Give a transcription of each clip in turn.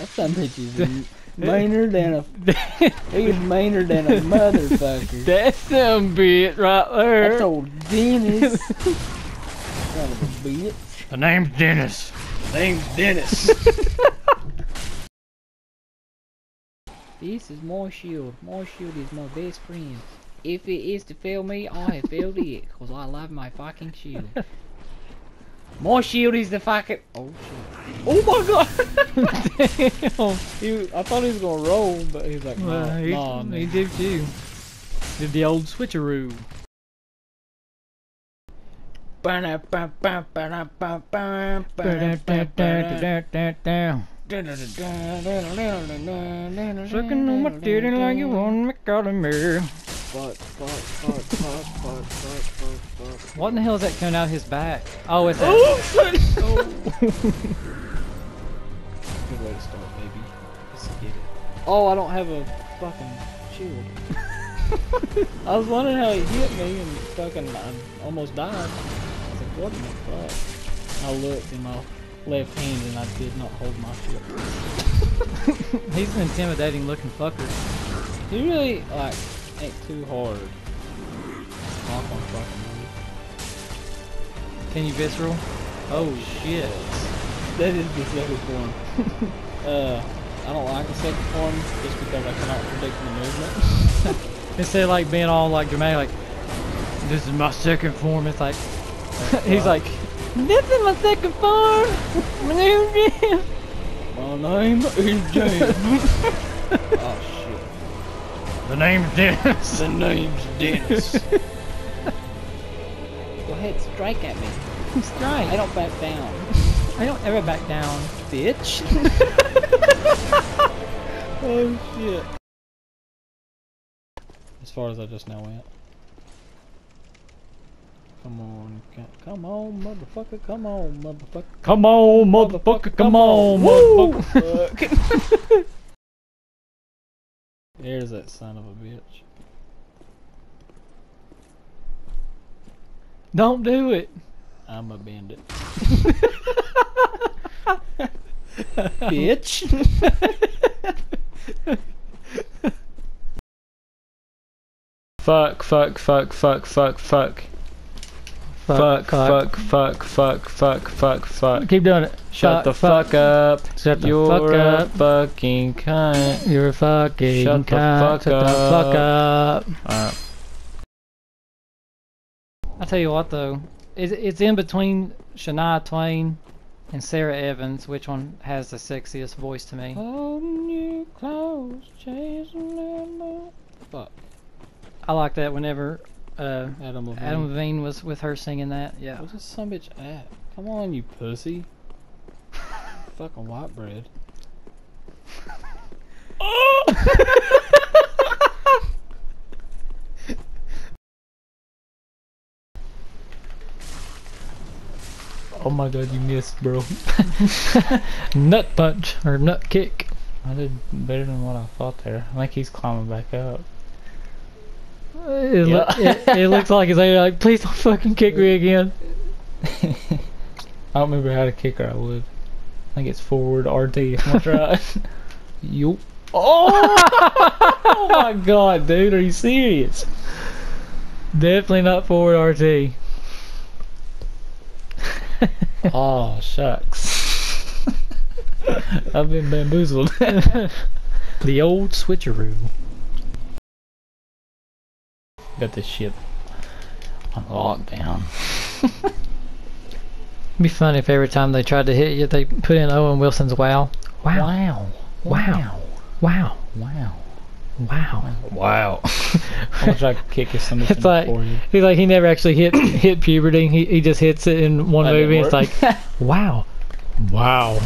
That son bitch is meaner than a. He's meaner than a motherfucker. That's them bitch right there. That's old Dennis. son of a bitch. The name's Dennis. The Name's Dennis. this is my shield. My shield is my best friend. If it is to fail me, I have failed it. Because I love my fucking shield. My shield is the fucking. Oh shit. Oh my god! Damn. he, I thought he was gonna roll, but he's like, no, Well, he, no, he did too. Did the old switcheroo. Sucking on my titty like you want me call a mirror. Fuck, fuck, fuck, fuck, fuck, fuck, fuck, fuck. What in the hell is that coming out his back? Oh, it's that. Oh, Good way to start, baby. Let's get it. Oh, I don't have a fucking shield. I was wondering how he hit me and fucking I almost died. I was like, what the fuck? I looked in my left hand and I did not hold my shield. He's an intimidating looking fucker. He really, like, ain't too hard. Fucking Can you visceral? Oh shit. That is the second form. uh, I don't like the second form just because I cannot predict the movement. Instead of like being all like dramatic, like, this is my second form, it's like, he's like, this is my second form! My name's Jim." My name is James. oh shit. The name's Dennis. The name's Dennis. Go ahead, strike at me. Strike. I don't back down. I don't ever back down. Bitch. oh shit. As far as I just now went. Come on, ca- come on, motherfucker, come on, motherfucker. Come on, motherfucker, come on, Woo! motherfucker. There's that son of a bitch. Don't do it. I'm a bandit. bitch. Fuck, fuck, fuck, fuck, fuck, fuck. Fuck, fuck, fuck, fuck, fuck, fuck, fuck. Keep doing it. Shut the fuck up. Shut the You're fuck a fucking cunt. You're a fucking Shut the cunt. fuck Shut the fuck up. Alright. I tell you what though, it's, it's in between Shania Twain and Sara Evans. Which one has the sexiest voice to me? Holding you close, chasing. Fuck. I like that whenever uh, Adam Levine. Adam Levine was with her singing that. Yeah. Where's this son bitch at? Come on, you pussy. Fucking white bread. oh! Oh my god, you missed, bro. nut punch or nut kick. I did better than what I thought there. I think he's climbing back up. It, loo- Yeah. it, it looks like it's like, please don't fucking kick me again. I don't remember how to kick her. I would. I think it's forward RT. If I'm try. Yup. oh! oh my god, dude, are you serious? Definitely not forward RT. Oh shucks. I've been bamboozled. the old switcheroo. Got this shit on lockdown. It'd be funny if every time they tried to hit you, they put in Owen Wilson's wow. Wow. Wow. Wow. Wow. Wow. Wow. Wow. I wish I could kick his It's like he's like he never actually hit hit puberty. He he just hits it in one That movie. It's like wow, wow.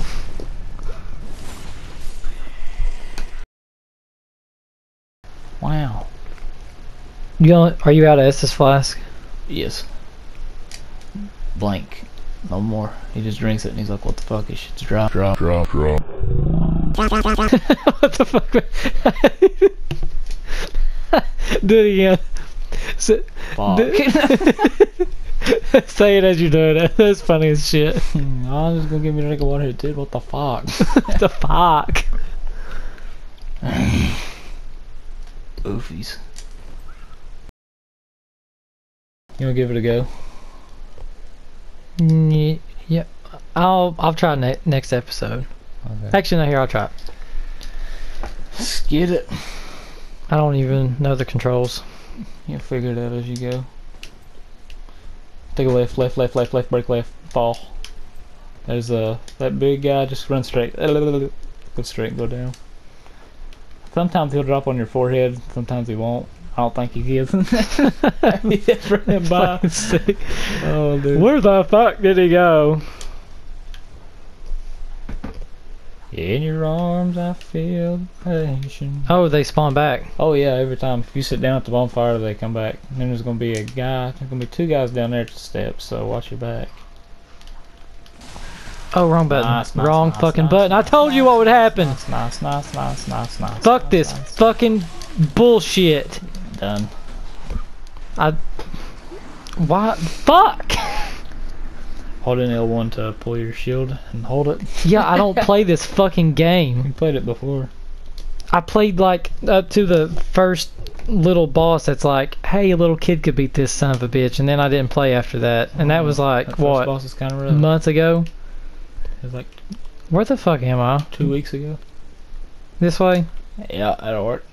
Wow. You don't- are you out of Estus flask? Yes. Blank. No more. He just drinks it and he's like, what the fuck? This shit's dry. Drop, drop, drop. what the fuck? Do it again. So, Fuck. do- Say it as you're doing it. That's funny as shit. Hmm, I'm just gonna give me a drink of water, dude. What the fuck? what the fuck? Oofies. You wanna give it a go? Ye- Yeah, I'll I'll try ne- next episode. Okay. Actually, no, here I'll try. Let's get it. I don't even know the controls. You'll figure it out as you go. Take a left, left, left, left, left, break left, fall. There's uh, that big guy, just run straight. Go straight, go down. Sometimes he'll drop on your forehead, sometimes he won't. I don't think he is. He's running by. Oh, dude. Where the fuck did he go? In your arms, I feel passion. Oh, they spawn back. Oh yeah, every time if you sit down at the bonfire, they come back. And then there's gonna be a guy. There's gonna be two guys down there at the steps. So watch your back. Oh, wrong button. Nice, nice, wrong nice, fucking button. I told you what would happen. Nice, nice, nice, nice, nice, nice. Fuck this fucking bullshit. Um, Done. Why? Fuck. Hold in L1 to pull your shield and hold it. Yeah, I don't play this fucking game. You played it before. I played like up to the first little boss that's like, hey, a little kid could beat this son of a bitch, and then I didn't play after that. And that was like, That what, boss is kind of rough. months ago? It was like Where the fuck am I? two weeks ago. This way? Yeah, that'll work.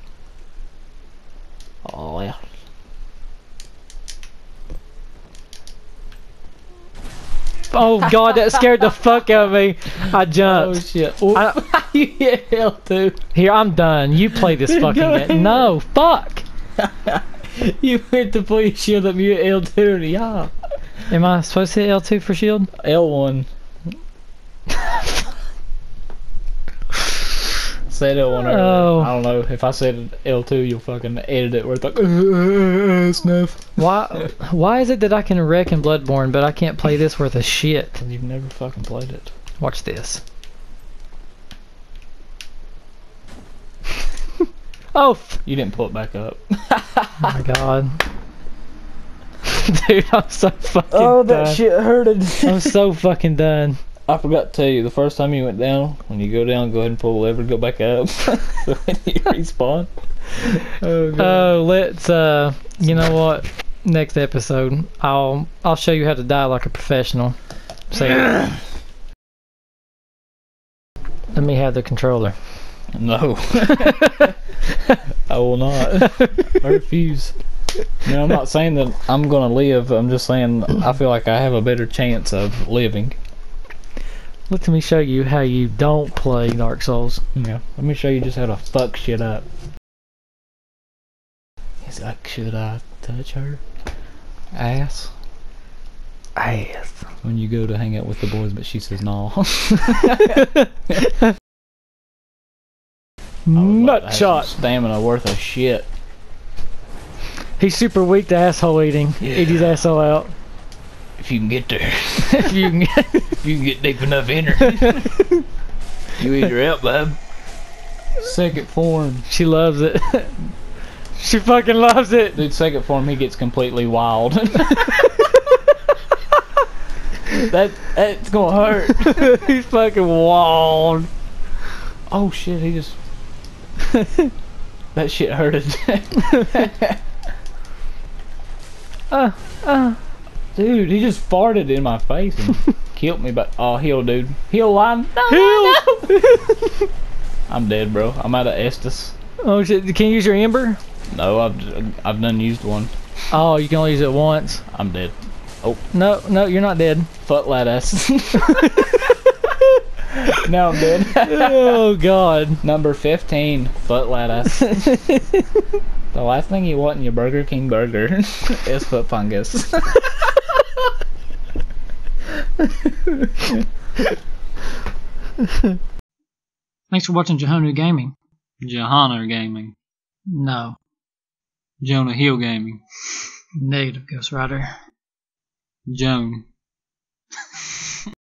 Oh yeah. Oh god, that scared the fuck out of me. I jumped. Oh shit. I- you hit L2. Here, I'm done. You play this fucking game. No, fuck. you went to your shield up. You hit L2 and yeah. Am I supposed to hit L2 for shield? L1. Said L1 earlier. Oh. I don't know. If I said L2, you'll fucking edit it where it's like, uh, uh, uh. Why? Why is it that I can wreck in Bloodborne, but I can't play this worth of shit? Because you've never fucking played it. Watch this. oh You didn't pull it back up. oh my god. Dude, I'm so fucking Oh, done. shit hurted. I'm so fucking done. I forgot to tell you, the first time you went down, when you go down, go ahead and pull the lever, go back up. so when you respawn. Oh, Oh, let's uh you know what? Next episode I'll I'll show you how to die like a professional. So Let me have the controller. No. I will not. I refuse. No, I'm not saying that I'm gonna live. I'm just saying I feel like I have a better chance of living. Let me show you how you don't play Dark Souls. Yeah. Let me show you just how to fuck shit up. He's like, should I touch her ass Ass. when you go to hang out with the boys? But she says no. Nut shot. Stamina worth a shit. He's super weak to asshole eating. Eat his asshole out. If you can get there. if you can if you can get deep enough in her. you either out, bub. Second form. She loves it. she fucking loves it. Dude, second form, he gets completely wild. that that's gonna hurt. He's fucking wild. Oh shit, he just that shit hurted. Uh, uh. Dude, he just farted in my face and killed me. But oh, heal, dude, heal line. No, Heal. no. I'm dead, bro. I'm out of Estus. Oh shit! Can you use your ember? No, I've I've done used one. Oh, you can only use it once. I'm dead. Oh. No, no, you're not dead. Foot lettuce. now I'm dead. oh god. Number 15, foot lettuce. the last thing you want in your Burger King burger is foot fungus. Thanks for watching Jhonhu Gaming. Johanna Gaming. No. Jonah Hill Gaming. Negative, Ghost Rider. Joan.